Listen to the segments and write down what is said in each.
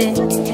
To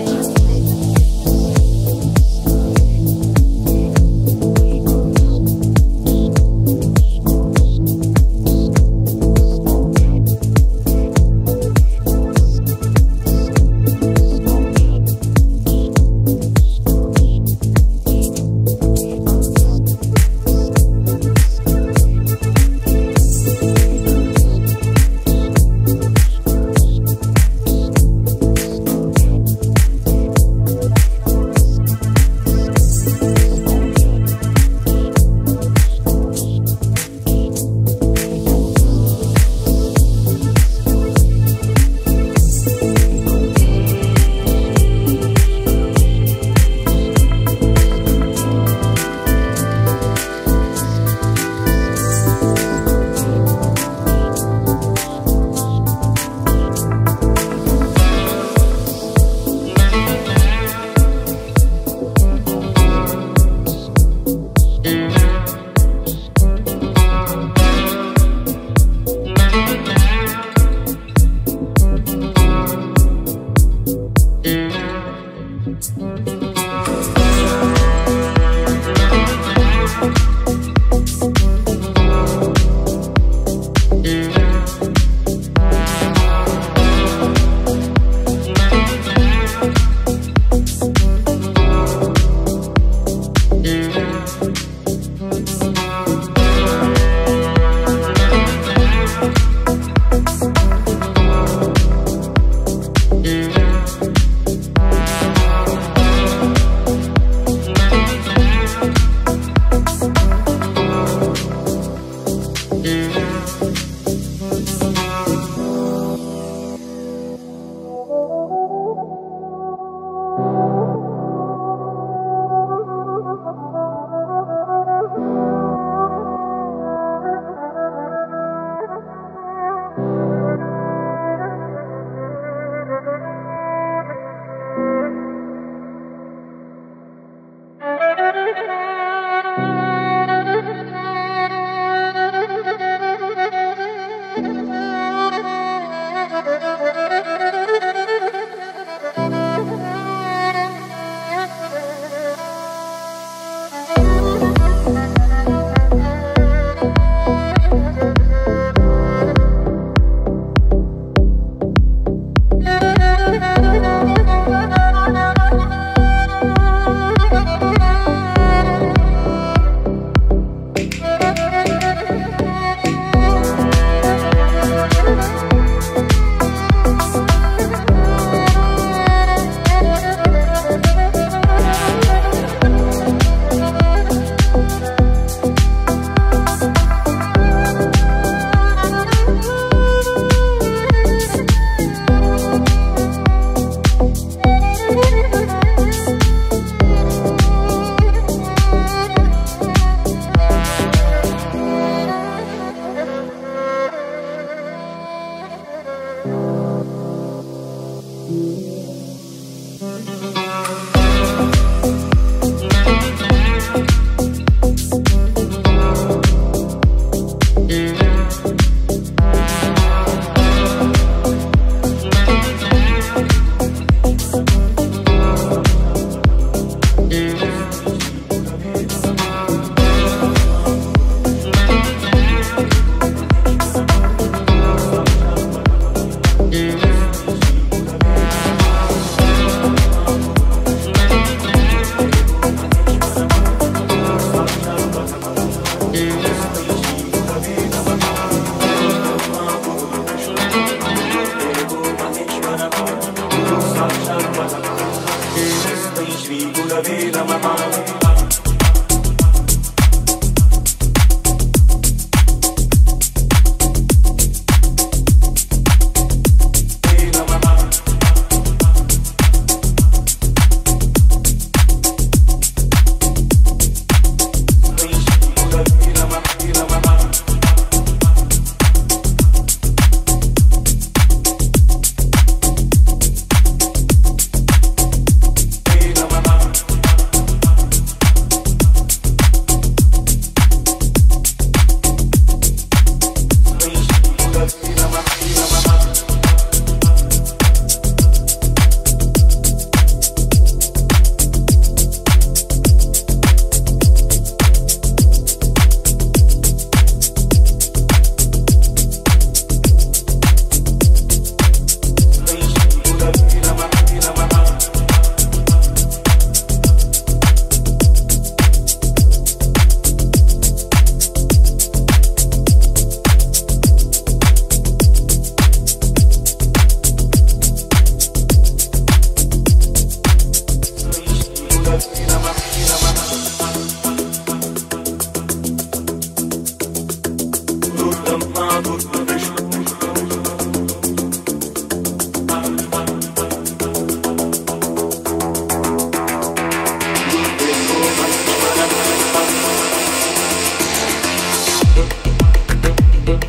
Thank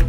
you.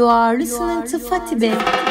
You are listening to Fati B.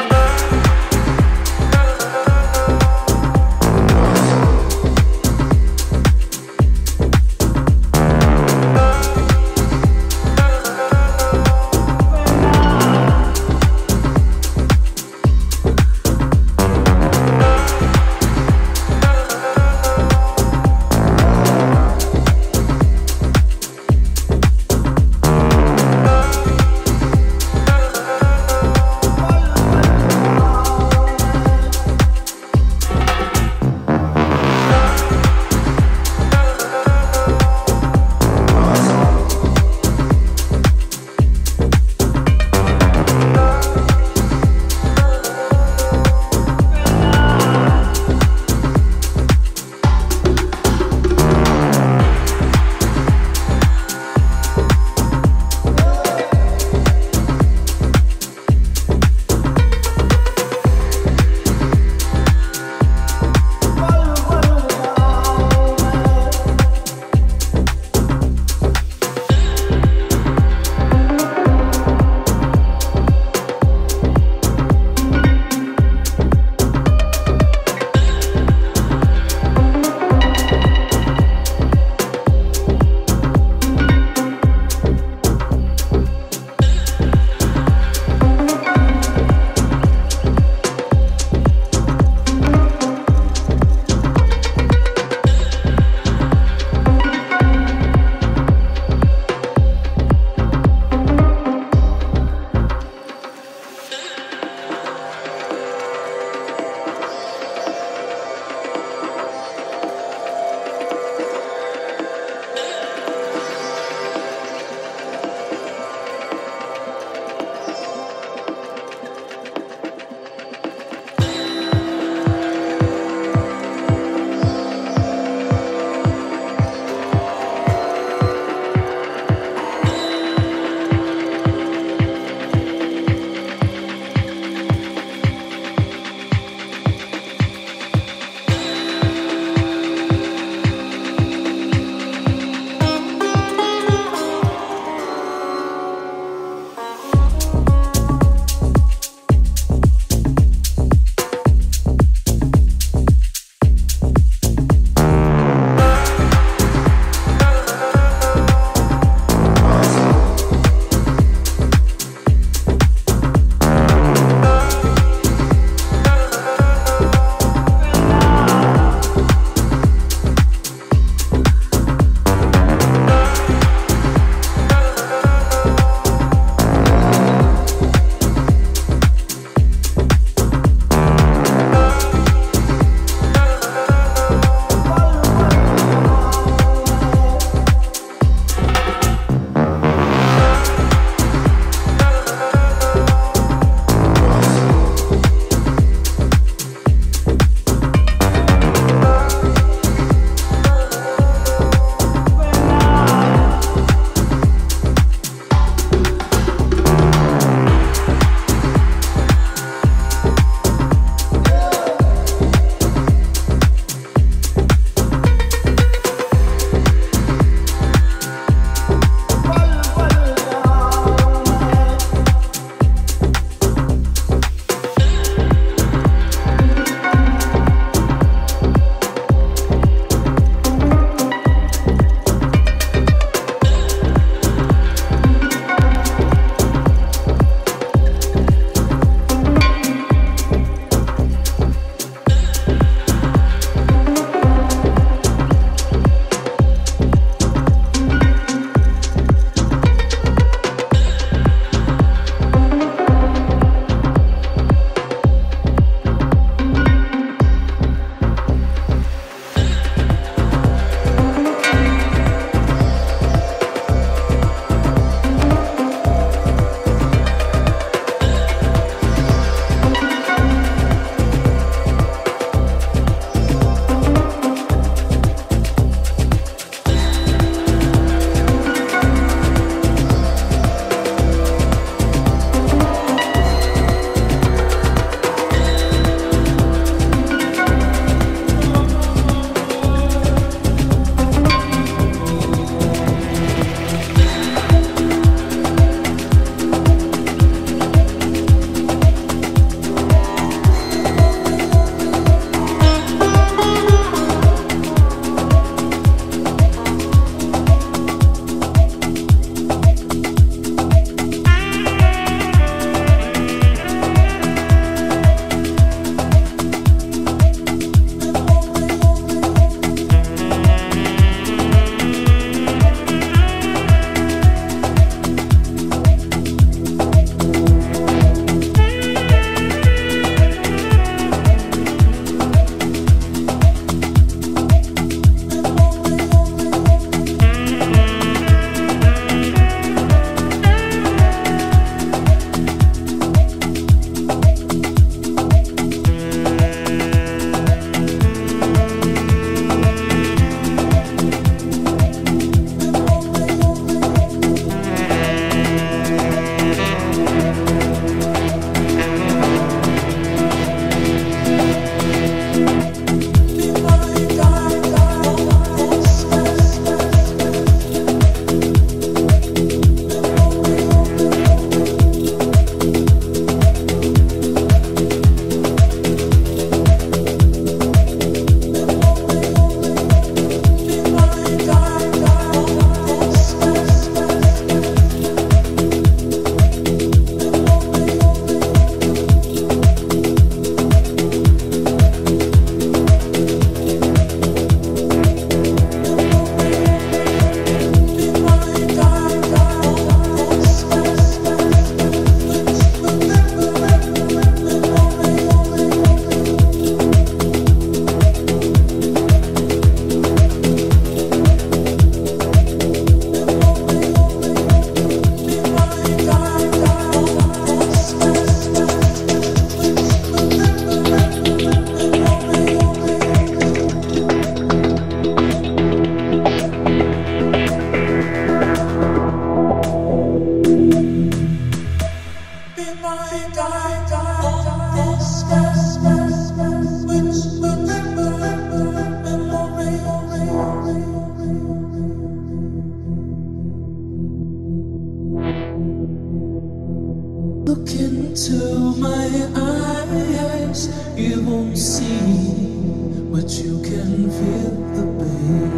you can feel the pain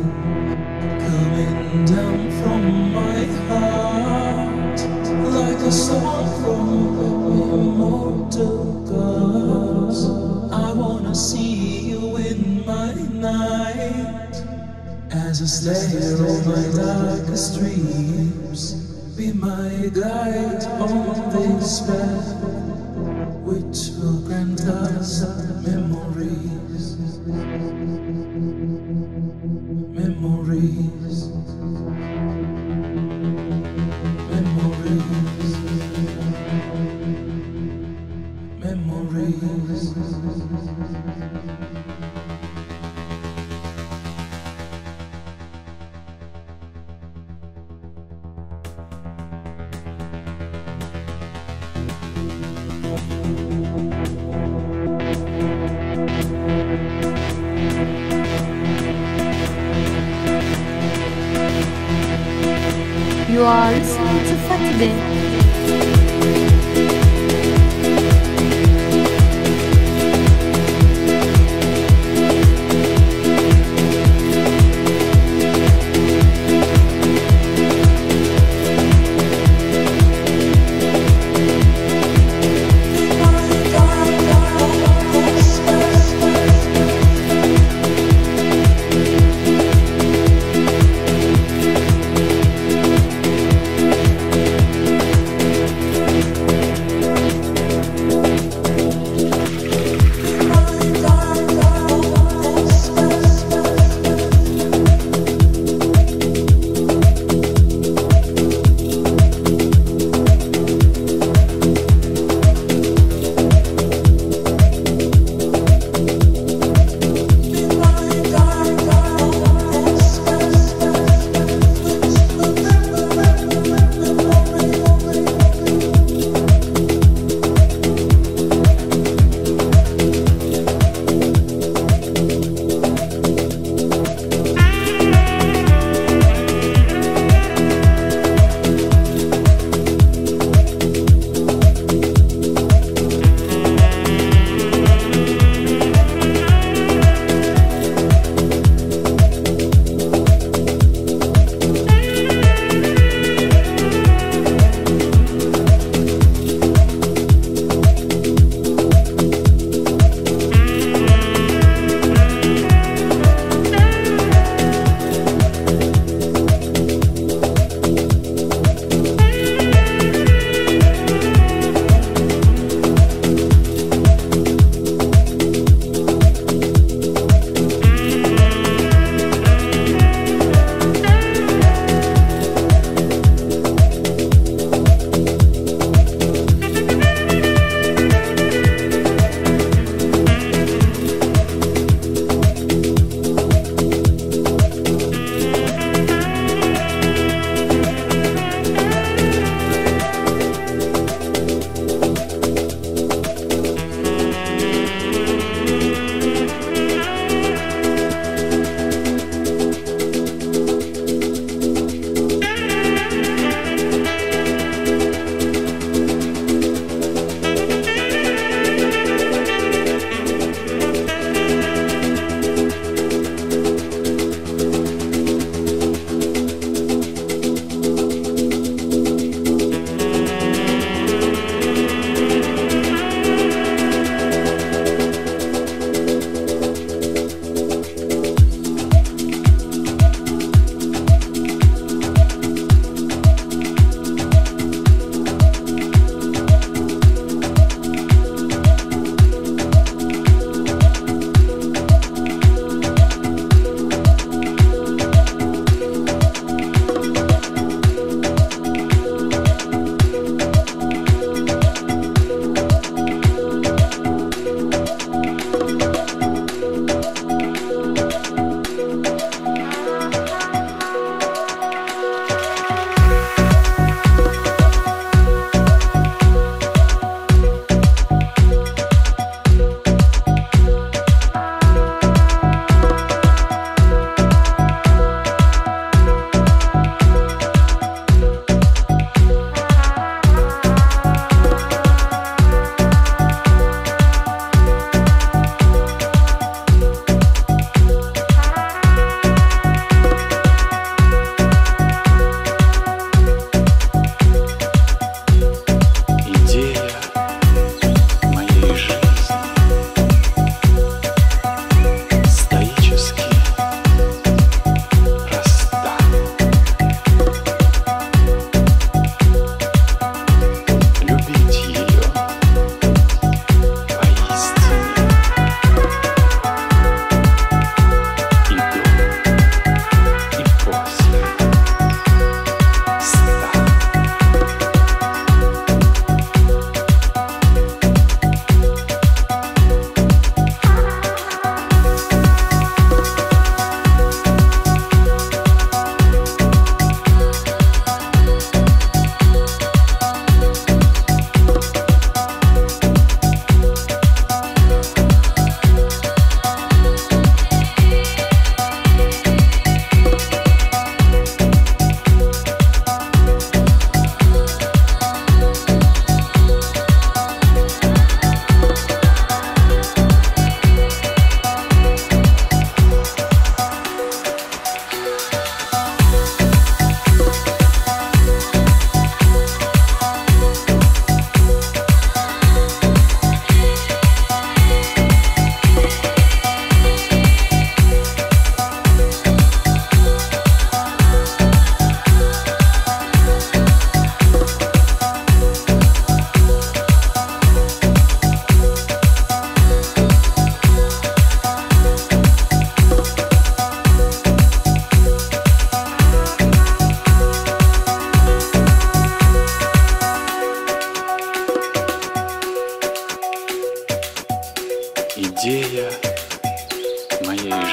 coming down from my heart like a song from the immortal gods. I wanna see you in my night as I slayer of my darkest dreams. Be my guide on this path, which will of memories.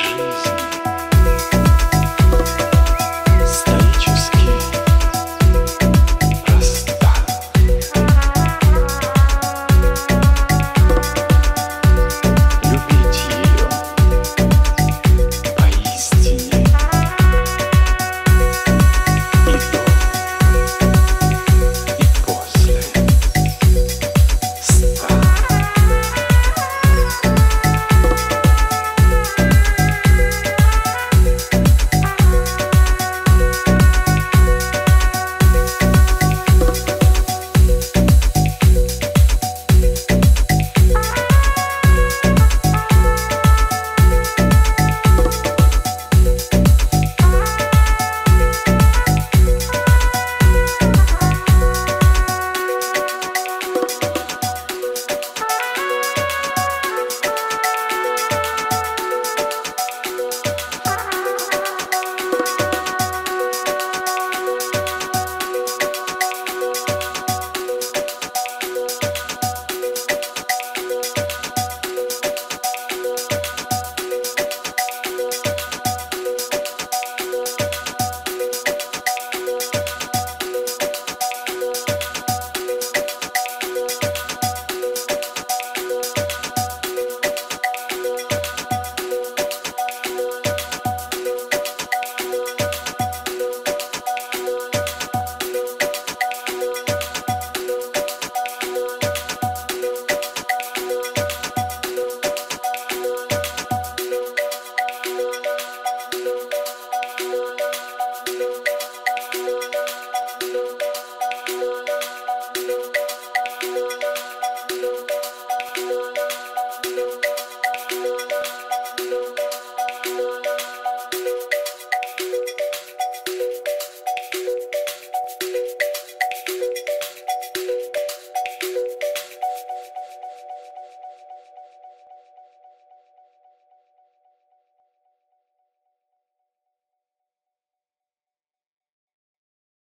trees.